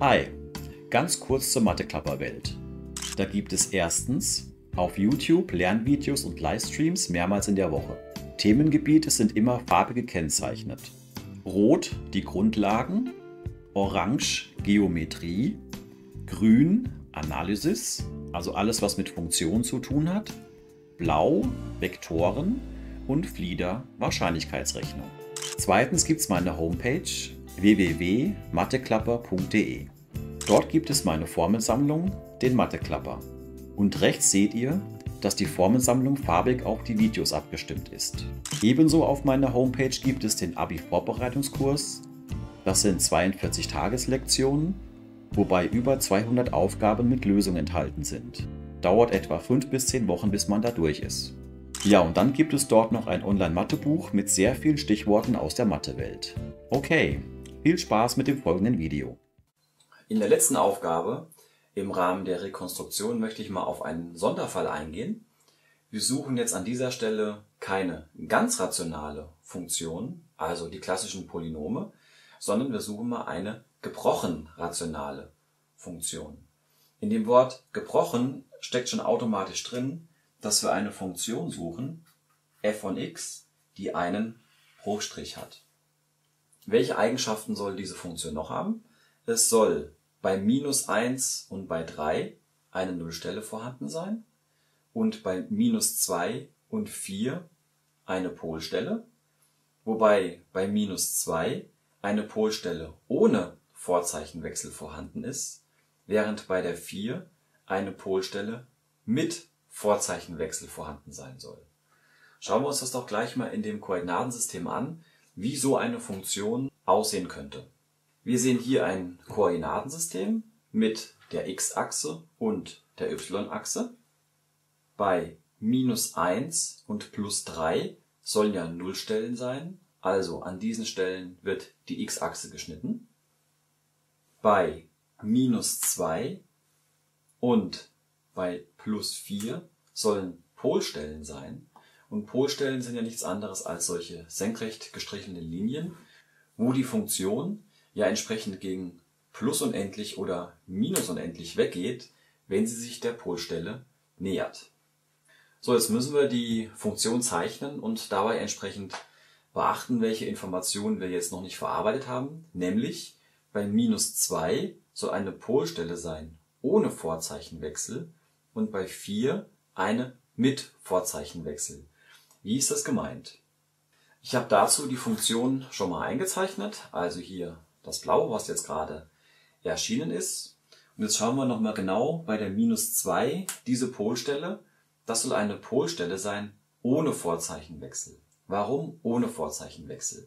Hi, ganz kurz zur Mathe-Klapper-Welt. Da gibt es erstens auf YouTube Lernvideos und Livestreams mehrmals in der Woche. Themengebiete sind immer farbig gekennzeichnet. Rot die Grundlagen, Orange Geometrie, Grün Analysis, also alles was mit Funktionen zu tun hat, Blau Vektoren und Flieder Wahrscheinlichkeitsrechnung. Zweitens gibt es meine Homepage www.matheklapper.de. Dort gibt es meine Formelsammlung, den Matheklapper. Und rechts seht ihr, dass die Formelsammlung farbig auf die Videos abgestimmt ist. Ebenso auf meiner Homepage gibt es den Abi-Vorbereitungskurs. Das sind 42 Tageslektionen, wobei über 200 Aufgaben mit Lösungen enthalten sind. Dauert etwa 5 bis 10 Wochen, bis man da durch ist. Ja, und dann gibt es dort noch ein Online-Mathebuch mit sehr vielen Stichworten aus der Mathewelt. Okay, viel Spaß mit dem folgenden Video. In der letzten Aufgabe im Rahmen der Rekonstruktion möchte ich mal auf einen Sonderfall eingehen. Wir suchen jetzt an dieser Stelle keine ganz rationale Funktion, also die klassischen Polynome, sondern wir suchen mal eine gebrochen rationale Funktion. In dem Wort gebrochen steckt schon automatisch drin, dass wir eine Funktion suchen, f von x, die einen Bruchstrich hat. Welche Eigenschaften soll diese Funktion noch haben? Es soll bei minus 1 und bei 3 eine Nullstelle vorhanden sein und bei minus 2 und 4 eine Polstelle, wobei bei minus 2 eine Polstelle ohne Vorzeichenwechsel vorhanden ist, während bei der 4 eine Polstelle mit Vorzeichenwechsel vorhanden sein soll. Schauen wir uns das doch gleich mal in dem Koordinatensystem an, wie so eine Funktion aussehen könnte. Wir sehen hier ein Koordinatensystem mit der x-Achse und der y-Achse. Bei minus 1 und plus 3 sollen ja Nullstellen sein, also an diesen Stellen wird die x-Achse geschnitten. Bei minus 2 und bei plus 4 sollen Polstellen sein. Und Polstellen sind ja nichts anderes als solche senkrecht gestrichene Linien, wo die Funktion ja entsprechend gegen plus unendlich oder minus unendlich weggeht, wenn sie sich der Polstelle nähert. So, jetzt müssen wir die Funktion zeichnen und dabei entsprechend beachten, welche Informationen wir jetzt noch nicht verarbeitet haben, nämlich bei minus 2 soll eine Polstelle sein ohne Vorzeichenwechsel und bei 4 eine mit Vorzeichenwechsel. Wie ist das gemeint? Ich habe dazu die Funktion schon mal eingezeichnet, also hier das Blaue, was jetzt gerade erschienen ist. Und jetzt schauen wir nochmal genau bei der minus 2 diese Polstelle. Das soll eine Polstelle sein ohne Vorzeichenwechsel. Warum ohne Vorzeichenwechsel?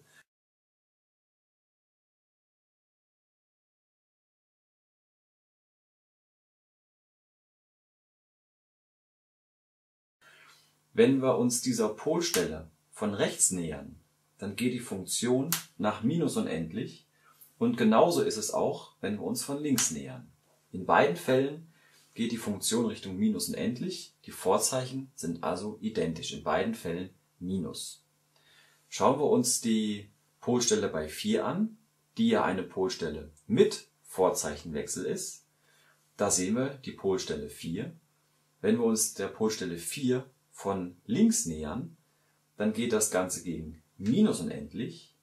Wenn wir uns dieser Polstelle von rechts nähern, dann geht die Funktion nach minus unendlich und genauso ist es auch, wenn wir uns von links nähern. In beiden Fällen geht die Funktion Richtung minus unendlich, die Vorzeichen sind also identisch, in beiden Fällen minus. Schauen wir uns die Polstelle bei 4 an, die ja eine Polstelle mit Vorzeichenwechsel ist. Da sehen wir die Polstelle 4. Wenn wir uns der Polstelle 4 von links nähern, dann geht das Ganze gegen minus unendlich.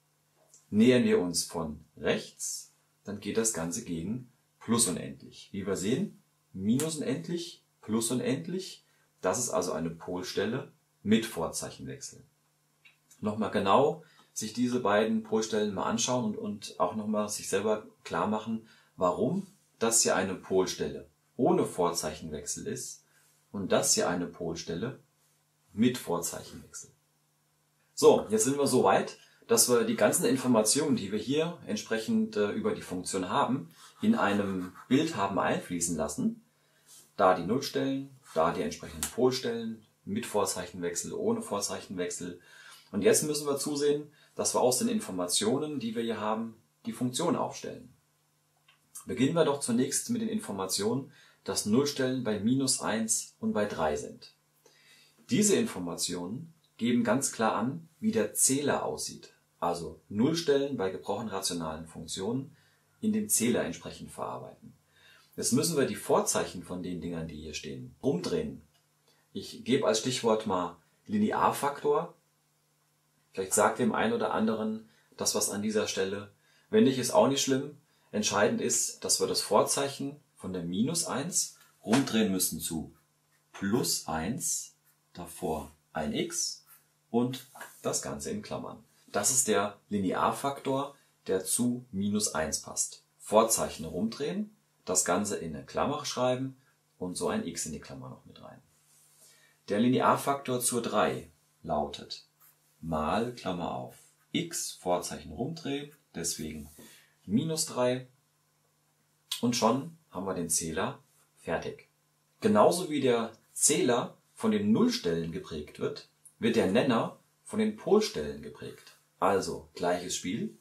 Nähern wir uns von rechts, dann geht das Ganze gegen plus unendlich. Wie wir sehen, minus unendlich, plus unendlich, das ist also eine Polstelle mit Vorzeichenwechsel. Nochmal genau sich diese beiden Polstellen mal anschauen und, und auch nochmal sich selber klar machen, warum das hier eine Polstelle ohne Vorzeichenwechsel ist und das hier eine Polstelle mit Vorzeichenwechsel. So, jetzt sind wir so weit, dass wir die ganzen Informationen, die wir hier entsprechend äh, über die Funktion haben, in einem Bild haben einfließen lassen. Da die Nullstellen, da die entsprechenden Polstellen, mit Vorzeichenwechsel, ohne Vorzeichenwechsel. Und jetzt müssen wir zusehen, dass wir aus den Informationen, die wir hier haben, die Funktion aufstellen. Beginnen wir doch zunächst mit den Informationen, dass Nullstellen bei minus 1 und bei 3 sind. Diese Informationen geben ganz klar an, wie der Zähler aussieht, also Nullstellen bei gebrochen rationalen Funktionen, in dem Zähler entsprechend verarbeiten. Jetzt müssen wir die Vorzeichen von den Dingern, die hier stehen, umdrehen. Ich gebe als Stichwort mal Linearfaktor. Vielleicht sagt dem einen oder anderen das was an dieser Stelle. Wenn nicht, ist auch nicht schlimm. Entscheidend ist, dass wir das Vorzeichen von der minus 1 rumdrehen müssen zu plus 1, davor ein x und das Ganze in Klammern. Das ist der Linearfaktor, der zu minus 1 passt. Vorzeichen rumdrehen, das Ganze in eine Klammer schreiben und so ein x in die Klammer noch mit rein. Der Linearfaktor zur 3 lautet mal Klammer auf x Vorzeichen rumdrehen, deswegen minus 3 und schon haben wir den Zähler fertig. Genauso wie der Zähler von den Nullstellen geprägt wird, wird der Nenner von den Polstellen geprägt. Also gleiches Spiel,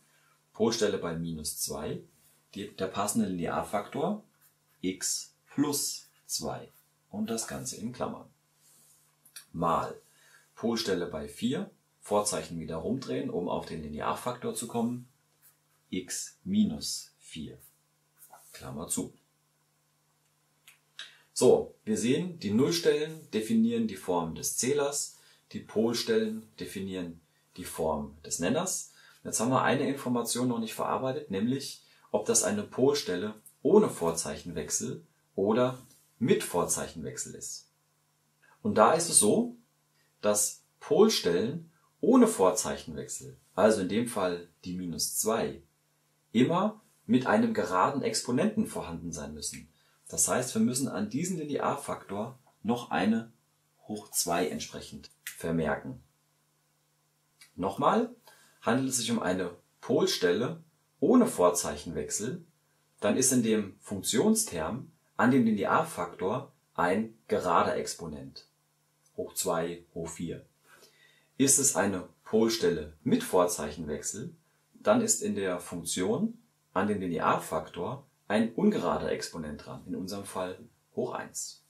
Polstelle bei minus 2, die, der passende Linearfaktor x plus 2 und das Ganze in Klammern. Mal Polstelle bei 4, Vorzeichen wieder rumdrehen, um auf den Linearfaktor zu kommen, x minus 4. Klammer zu. So, wir sehen, die Nullstellen definieren die Form des Zählers, die Polstellen definieren die Form des Nenners. Jetzt haben wir eine Information noch nicht verarbeitet, nämlich ob das eine Polstelle ohne Vorzeichenwechsel oder mit Vorzeichenwechsel ist. Und da ist es so, dass Polstellen ohne Vorzeichenwechsel, also in dem Fall die minus 2, immer mit einem geraden Exponenten vorhanden sein müssen. Das heißt, wir müssen an diesen Linearfaktor noch eine hoch 2 entsprechend vermerken. Nochmal, handelt es sich um eine Polstelle ohne Vorzeichenwechsel, dann ist in dem Funktionsterm an dem Linearfaktor ein gerader Exponent hoch 2 hoch 4. Ist es eine Polstelle mit Vorzeichenwechsel, dann ist in der Funktion an den Linearfaktor ein ungerader Exponent dran, in unserem Fall hoch 1.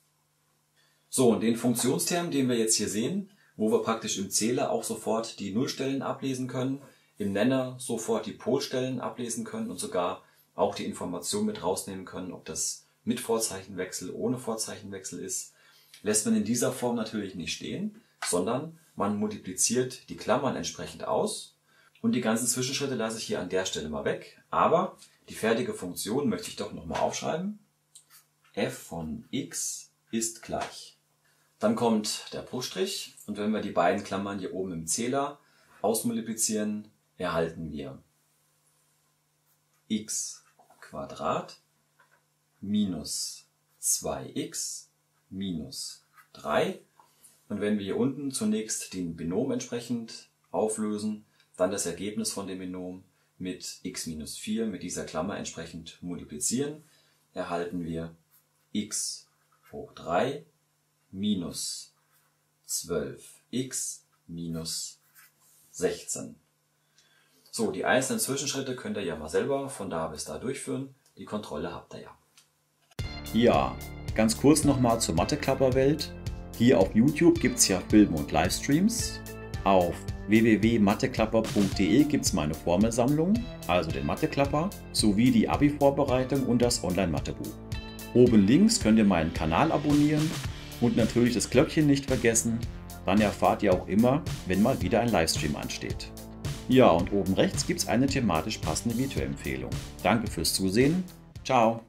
So, und den Funktionsterm, den wir jetzt hier sehen, wo wir praktisch im Zähler auch sofort die Nullstellen ablesen können, im Nenner sofort die Polstellen ablesen können und sogar auch die Information mit rausnehmen können, ob das mit Vorzeichenwechsel, ohne Vorzeichenwechsel ist, lässt man in dieser Form natürlich nicht stehen, sondern man multipliziert die Klammern entsprechend aus und die ganzen Zwischenschritte lasse ich hier an der Stelle mal weg. Aber die fertige Funktion möchte ich doch nochmal aufschreiben. f von x ist gleich. Dann kommt der Bruchstrich und wenn wir die beiden Klammern hier oben im Zähler ausmultiplizieren, erhalten wir x minus 2x minus 3. Und wenn wir hier unten zunächst den Binom entsprechend auflösen, dann das Ergebnis von dem Binom mit x minus 4 mit dieser Klammer entsprechend multiplizieren, erhalten wir x hoch 3 minus 12x minus 16. So, die einzelnen Zwischenschritte könnt ihr ja mal selber von da bis da durchführen. Die Kontrolle habt ihr ja. Ja, ganz kurz nochmal zur Mathe-Klapper-Welt. Hier auf YouTube gibt es ja Filme und Livestreams. Auf www.matheklapper.de gibt es meine Formelsammlung, also den Matheklapper, sowie die Abi-Vorbereitung und das Online-Mathebuch. Oben links könnt ihr meinen Kanal abonnieren und natürlich das Glöckchen nicht vergessen, dann erfahrt ihr auch immer, wenn mal wieder ein Livestream ansteht. Ja, und oben rechts gibt es eine thematisch passende Videoempfehlung. Danke fürs Zusehen. Ciao.